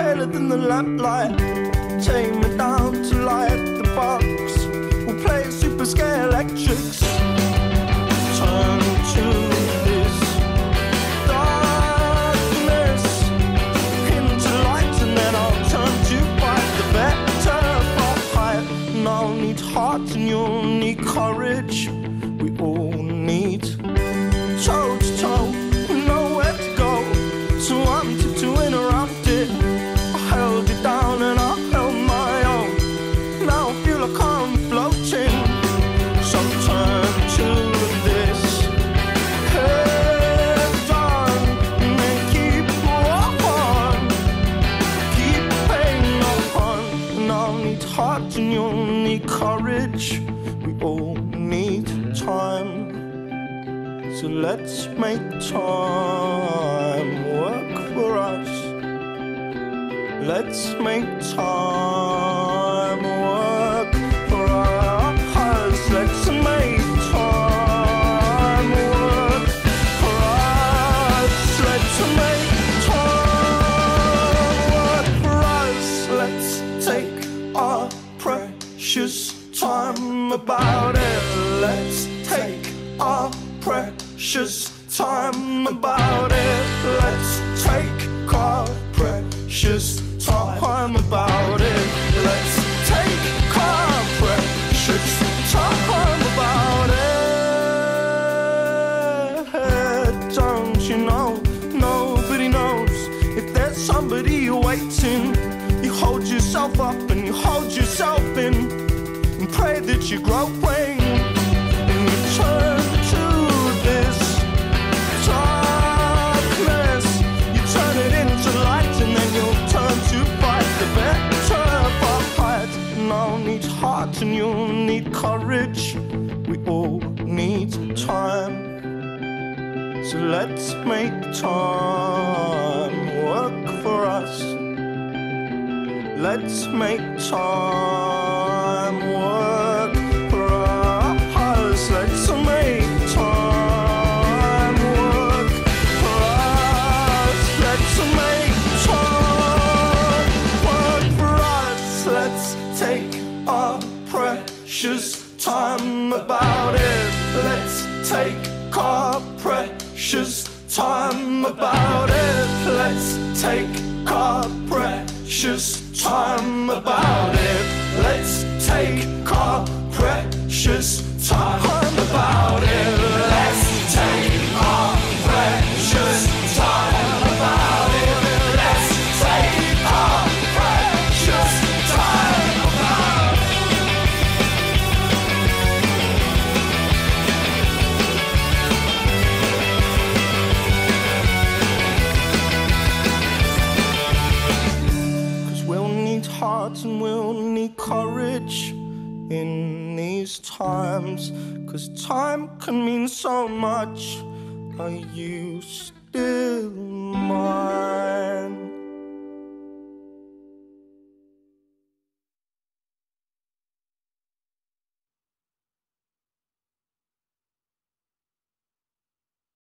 within the lamplight. Take me down to light the box. We'll play super Scalextrics. Turn to this darkness into light, and then I'll turn to fight the better fight. And I'll need heart, and you'll need courage. We all need So let's make time work for us. Let's make time work for us. Let's make time work for us. Let's make time work for us. Let's take our precious time about it. Let's take our precious time about it. Let's take our precious time about it. Let's take our precious time about it. Don't you know? Nobody knows if there's somebody waiting. You hold yourself up and you hold yourself in and pray that you're growing and need courage. We all need time. So let's make time work for us. Let's make time precious time about it. Let's take our precious time about it. Let's take our precious time about it. Let's take our precious time courage in these times. Cause time can mean so much. Are you still mine?